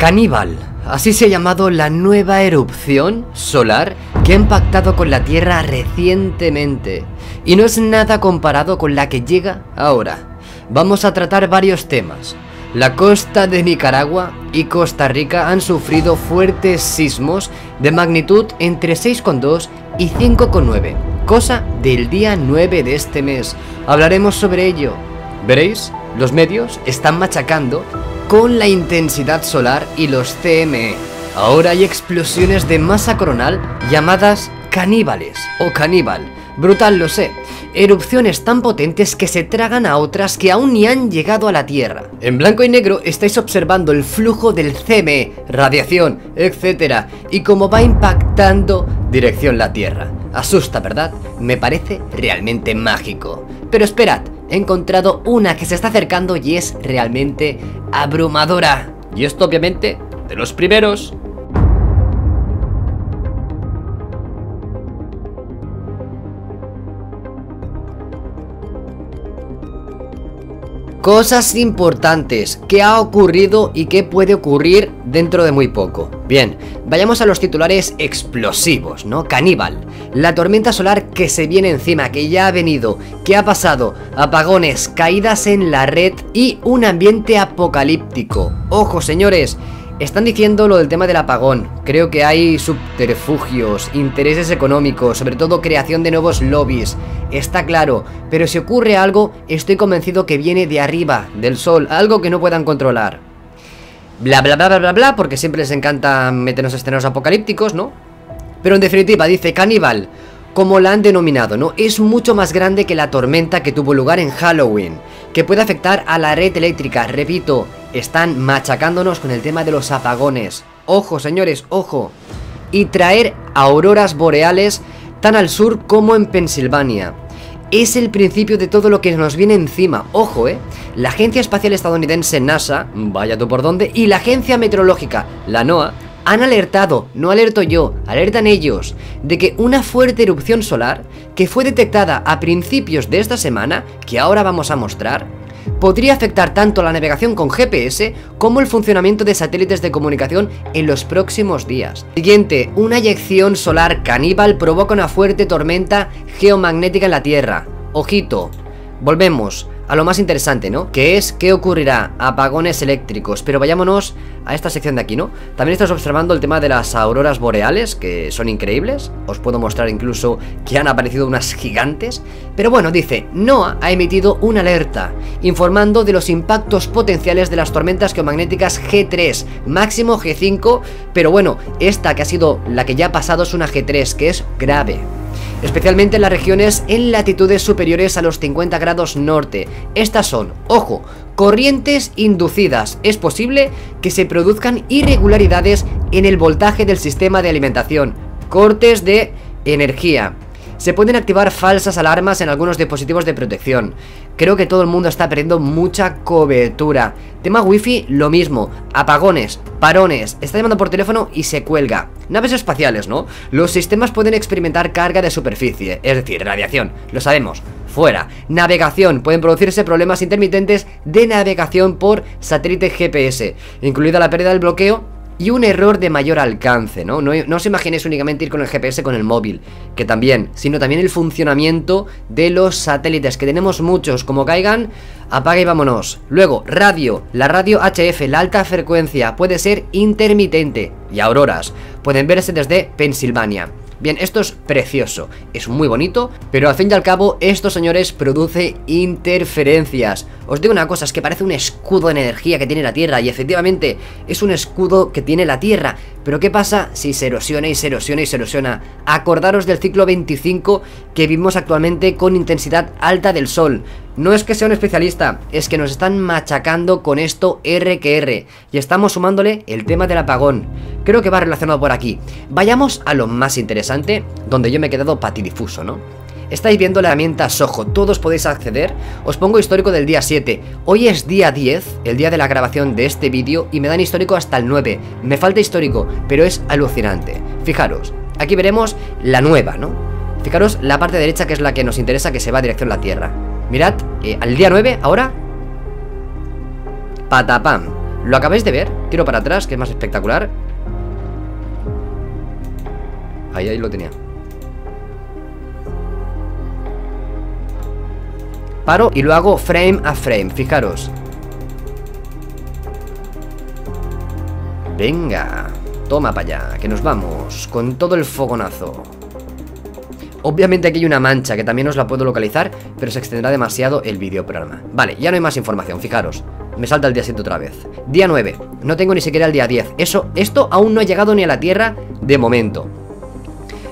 Caníbal, así se ha llamado la nueva erupción solar que ha impactado con la Tierra recientemente y no es nada comparado con la que llega ahora. Vamos a tratar varios temas. La costa de Nicaragua y Costa Rica han sufrido fuertes sismos de magnitud entre 6,2 y 5,9, cosa del día 9 de este mes. Hablaremos sobre ello. Veréis, los medios están machacando con la intensidad solar y los CME. Ahora hay explosiones de masa coronal llamadas caníbales o caníbal. Brutal lo sé. Erupciones tan potentes que se tragan a otras que aún ni han llegado a la Tierra. En blanco y negro estáis observando el flujo del CME, radiación, etc. Y cómo va impactando dirección la Tierra. Asusta, ¿verdad? Me parece realmente mágico. Pero esperad, he encontrado una que se está acercando y es realmente abrumadora. Y esto obviamente de los primeros. Cosas importantes, qué ha ocurrido y qué puede ocurrir dentro de muy poco. Bien, vayamos a los titulares explosivos, ¿no? Caníbal, la tormenta solar que se viene encima, que ya ha venido, que ha pasado, apagones, caídas en la red y un ambiente apocalíptico. Ojo, señores, están diciendo lo del tema del apagón. Creo que hay subterfugios, intereses económicos, sobre todo creación de nuevos lobbies. Está claro, pero si ocurre algo, estoy convencido que viene de arriba, del sol, algo que no puedan controlar. Bla bla bla bla bla bla, porque siempre les encanta meternos escenarios apocalípticos, ¿no? Pero en definitiva, dice Caníbal, como la han denominado, ¿no? Es mucho más grande que la tormenta que tuvo lugar en Halloween, que puede afectar a la red eléctrica, repito, están machacándonos con el tema de los apagones. Ojo, señores, ojo. Y traer auroras boreales tan al sur como en Pensilvania. Es el principio de todo lo que nos viene encima. Ojo, ¿eh? La Agencia Espacial Estadounidense NASA, vaya tú por dónde, y la Agencia Meteorológica, la NOAA, han alertado, no alerto yo, alertan ellos, de que una fuerte erupción solar que fue detectada a principios de esta semana, que ahora vamos a mostrar, podría afectar tanto la navegación con GPS como el funcionamiento de satélites de comunicación en los próximos días. Siguiente, una eyección solar caníbal provoca una fuerte tormenta geomagnética en la Tierra. Ojito, volvemos a lo más interesante, ¿no? Que es qué ocurrirá, apagones eléctricos. Pero vayámonos a esta sección de aquí, ¿no? También estás observando el tema de las auroras boreales Que son increíbles. Os puedo mostrar incluso que han aparecido unas gigantes. Pero bueno, dice, NOAA ha emitido una alerta Informando de los impactos potenciales de las tormentas geomagnéticas G3 Máximo G5 Pero bueno, esta que ha sido la que ya ha pasado es una G3 Que es grave especialmente en las regiones en latitudes superiores a los 50 grados norte. Estas son, ojo, corrientes inducidas. Es posible que se produzcan irregularidades en el voltaje del sistema de alimentación, cortes de energía. Se pueden activar falsas alarmas en algunos dispositivos de protección. Creo que todo el mundo está perdiendo mucha cobertura. Tema wifi, lo mismo. Apagones, parones, está llamando por teléfono y se cuelga. Naves espaciales, ¿no? Los sistemas pueden experimentar carga de superficie, es decir, radiación, lo sabemos. Fuera. Navegación. Pueden producirse problemas intermitentes de navegación por satélite GPS, incluida la pérdida del bloqueo y un error de mayor alcance, ¿no? ¿no? os imaginéis únicamente ir con el GPS con el móvil, que también, sino también el funcionamiento de los satélites, que tenemos muchos, como caigan, apaga y vámonos. Luego, radio, la radio HF, la alta frecuencia, puede ser intermitente, y auroras, pueden verse desde Pensilvania. Bien, esto es precioso, es muy bonito, pero al fin y al cabo, esto, señores, produce interferencias. Os digo una cosa, es que parece un escudo de energía que tiene la Tierra, y efectivamente, es un escudo que tiene la Tierra. Pero ¿qué pasa si se erosiona y se erosiona y se erosiona? Acordaros del ciclo 25 que vivimos actualmente con intensidad alta del Sol. No es que sea un especialista, es que nos están machacando con esto R que R, y estamos sumándole el tema del apagón. Creo que va relacionado por aquí. Vayamos a lo más interesante, donde yo me he quedado patidifuso, ¿no? Estáis viendo la herramienta Soho, todos podéis acceder. Os pongo histórico del día 7. Hoy es día 10, el día de la grabación de este vídeo, y me dan histórico hasta el 9. Me falta histórico, pero es alucinante. Fijaros, aquí veremos la nueva, ¿no? Fijaros la parte derecha que es la que nos interesa que se va a dirección a la Tierra. Mirad, eh, al día 9, ahora... Patapam. ¿Lo acabáis de ver? Tiro para atrás, que es más espectacular. Ahí, ahí lo tenía. Paro y lo hago frame a frame, fijaros. Venga, toma para allá, que nos vamos Con todo el fogonazo Obviamente aquí hay una mancha que también os la puedo localizar Pero se extenderá demasiado el vídeo programa Vale, ya no hay más información, fijaros. Me salta el día 7 otra vez. Día 9, no tengo ni siquiera el día 10 Eso, esto aún no ha llegado ni a la Tierra de momento.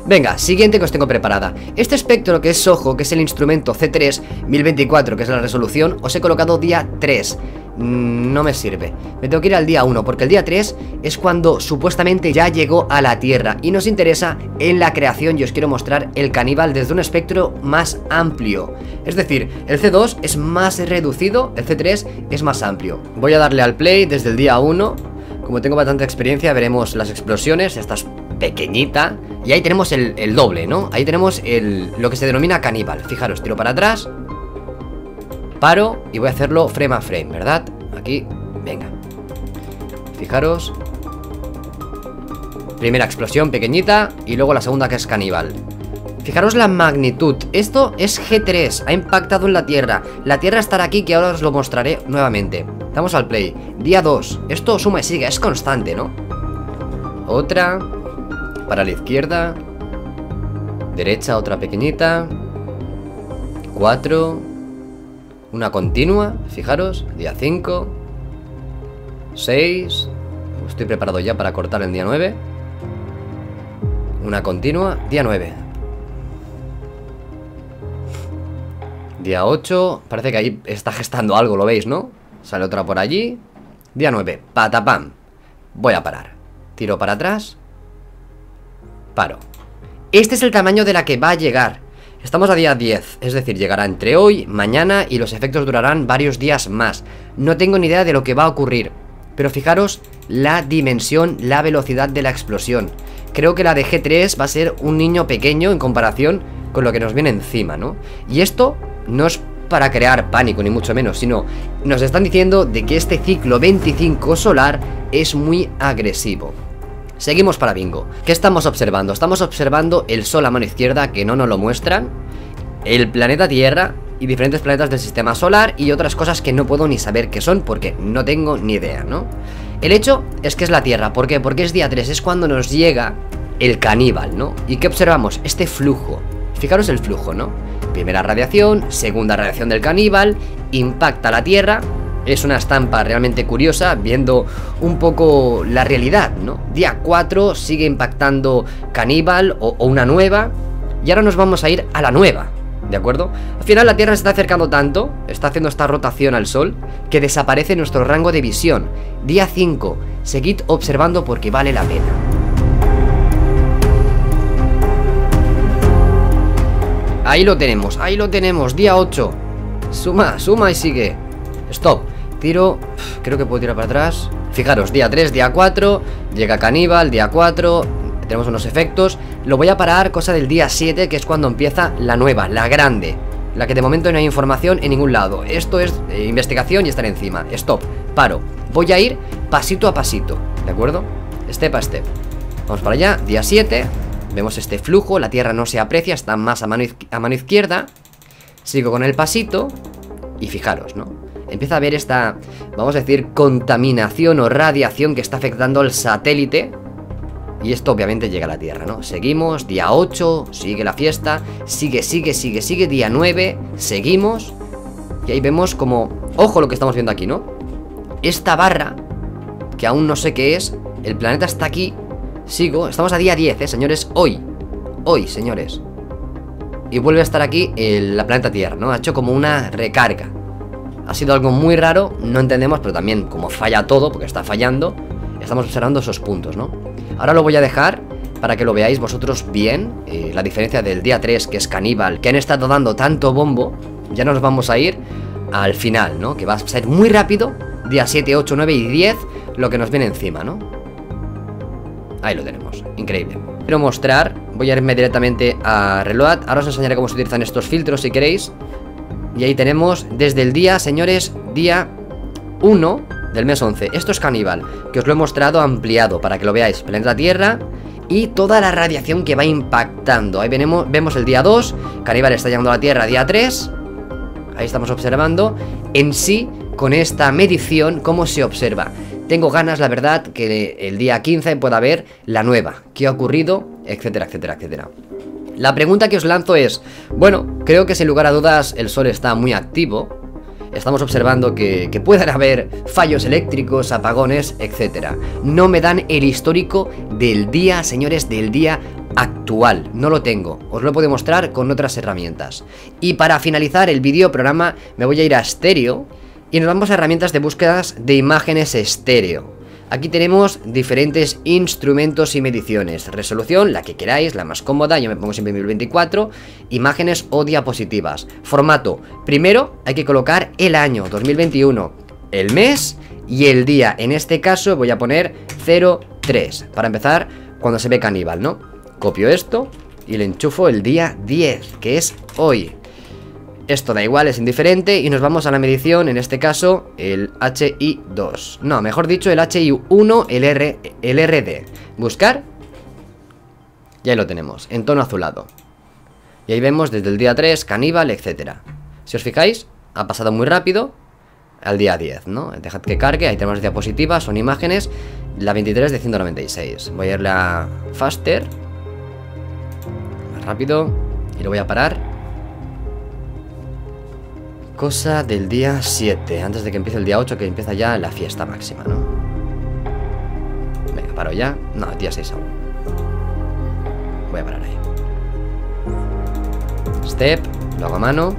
Venga, siguiente que os tengo preparada. Este espectro que es Soho, que es el instrumento C3 1024, que es la resolución Os he colocado día 3 mm, no me sirve. Me tengo que ir al día 1 porque el día 3 es cuando supuestamente ya llegó a la Tierra y nos interesa en la creación y os quiero mostrar el caníbal desde un espectro más amplio. Es decir, el C2 es más reducido, el C3 es más amplio. Voy a darle al play desde el día 1. Como tengo bastante experiencia veremos las explosiones, estas pequeñita Y ahí tenemos el, doble, ¿no? Ahí tenemos el, lo que se denomina caníbal Fijaros, tiro para atrás Paro y voy a hacerlo frame a frame, ¿verdad? Aquí, venga Fijaros Primera explosión pequeñita Y luego la segunda que es caníbal Fijaros la magnitud Esto es G3, ha impactado en la Tierra La Tierra estará aquí que ahora os lo mostraré nuevamente Damos al play Día 2, esto suma y sigue, es constante, ¿no? Otra para la izquierda. Derecha otra pequeñita. Cuatro. Una continua, fijaros, día 5. 6. Estoy preparado ya para cortar el día 9. Una continua, día 9. Día 8. Parece que ahí está gestando algo, ¿lo veis, no? Sale otra por allí. Día 9. Patapam. Voy a parar. Tiro para atrás. Paro. Este es el tamaño de la que va a llegar. Estamos a día 10, es decir, llegará entre hoy, mañana y los efectos durarán varios días más. No tengo ni idea de lo que va a ocurrir. Pero fijaros la dimensión, la velocidad de la explosión. Creo que la de G3 va a ser un niño pequeño en comparación con lo que nos viene encima, ¿no? Y esto no es para crear pánico, ni mucho menos, sino nos están diciendo de que este ciclo 25 solar es muy agresivo. Seguimos para bingo. ¿Qué estamos observando? Estamos observando el Sol a mano izquierda, que no nos lo muestran, el planeta Tierra y diferentes planetas del sistema solar y otras cosas que no puedo ni saber qué son porque no tengo ni idea, ¿no? El hecho es que es la Tierra. ¿Por qué? Porque es día 3, es cuando nos llega el caníbal, ¿no? ¿Y qué observamos? Este flujo. Fijaros el flujo, ¿no? Primera radiación, segunda radiación del caníbal, impacta la Tierra es una estampa realmente curiosa viendo un poco la realidad, ¿no? Día 4 sigue impactando Caníbal o, una nueva y ahora nos vamos a ir a la nueva, ¿de acuerdo? Al final la Tierra se está acercando tanto, está haciendo esta rotación al Sol, que desaparece nuestro rango de visión. Día 5, seguid observando porque vale la pena. Ahí lo tenemos, ahí lo tenemos, día 8 Suma, suma y sigue Stop Tiro, creo que puedo tirar para atrás. Fijaros, día 3, día 4 Llega Caníbal, día 4 Tenemos unos efectos. Lo voy a parar, cosa del día 7 Que es cuando empieza la nueva, la grande La que de momento no hay información en ningún lado. Esto es eh, investigación y estar encima. Stop, paro. Voy a ir pasito a pasito, ¿de acuerdo? Step a step. Vamos para allá, día 7 Vemos este flujo, la tierra no se aprecia Está más a mano, a mano izquierda. Sigo con el pasito Y fijaros, ¿no? Empieza a haber esta, vamos a decir, contaminación o radiación que está afectando al satélite. Y esto obviamente llega a la Tierra, ¿no? Seguimos, día 8, sigue la fiesta, sigue, sigue, sigue, sigue, día 9, seguimos. Y ahí vemos como, ojo lo que estamos viendo aquí, ¿no? Esta barra, que aún no sé qué es, el planeta está aquí, sigo, estamos a día 10, ¿eh, señores? Hoy, hoy, señores. Y vuelve a estar aquí el, la planeta Tierra, ¿no? Ha hecho como una recarga. Ha sido algo muy raro, no entendemos, pero también como falla todo, porque está fallando, estamos observando esos puntos, ¿no? Ahora lo voy a dejar para que lo veáis vosotros bien, eh, la diferencia del día 3, que es caníbal, que han estado dando tanto bombo, ya nos vamos a ir al final, ¿no? Que va a ser muy rápido, día 7, 8, 9 y 10, lo que nos viene encima, ¿no? Ahí lo tenemos, increíble Quiero mostrar, voy a irme directamente a Reload Ahora os enseñaré cómo se utilizan estos filtros si queréis y ahí tenemos desde el día, señores, día 1 del mes 11. Esto es caníbal, que os lo he mostrado ampliado para que lo veáis. Planeta Tierra y toda la radiación que va impactando. Ahí vemos, el día 2, caníbal está llegando a la Tierra día 3. Ahí estamos observando en sí, con esta medición, cómo se observa. Tengo ganas, la verdad, que el día 15 pueda ver la nueva, qué ha ocurrido, etcétera, etcétera, etcétera. La pregunta que os lanzo es, bueno, creo que sin lugar a dudas el Sol está muy activo, estamos observando que, que pueden haber fallos eléctricos, apagones, etc. No me dan el histórico del día, señores, del día actual. No lo tengo. Os lo puedo mostrar con otras herramientas. Y para finalizar el vídeo programa me voy a ir a estéreo y nos vamos a herramientas de búsquedas de imágenes estéreo. Aquí tenemos diferentes instrumentos y mediciones. Resolución, la que queráis, la más cómoda, yo me pongo siempre 1024. Imágenes o diapositivas. Formato, primero hay que colocar el año 2021, el mes y el día. En este caso voy a poner 03, para empezar cuando se ve caníbal, ¿no? Copio esto y le enchufo el día 10, que es hoy. Esto da igual, es indiferente y nos vamos a la medición, en este caso el HI2 No, mejor dicho el HI1, el, R, RD Buscar. Y ahí lo tenemos, en tono azulado. Y ahí vemos desde el día 3, caníbal, etcétera. Si os fijáis, ha pasado muy rápido Al día 10, ¿no? Dejad que cargue, ahí tenemos diapositivas, son imágenes La 23 de 196 Voy a irle a faster. Más rápido Y lo voy a parar Cosa del día 7, antes de que empiece el día 8, que empieza ya la fiesta máxima, ¿no? Venga, paro ya. No, día 6 aún. Voy a parar ahí. Step, lo hago a mano.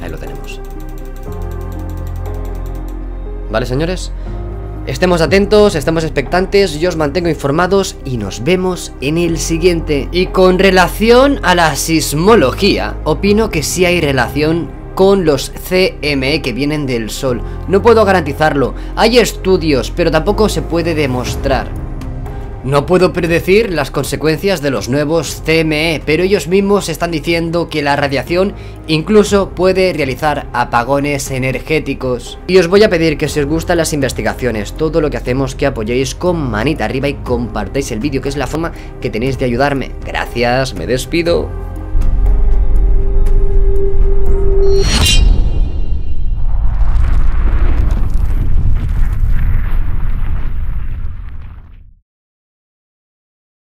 Ahí lo tenemos. ¿Vale, señores? Estemos atentos, estemos expectantes, yo os mantengo informados y nos vemos en el siguiente. Y con relación a la sismología, opino que sí hay relación con los CME que vienen del Sol. No puedo garantizarlo. Hay estudios, pero tampoco se puede demostrar. No puedo predecir las consecuencias de los nuevos CME, pero ellos mismos están diciendo que la radiación incluso puede realizar apagones energéticos. Y os voy a pedir que si os gustan las investigaciones, todo lo que hacemos, que apoyéis con manita arriba y compartáis el vídeo, que es la forma que tenéis de ayudarme. Gracias, me despido. Thank you.